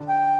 you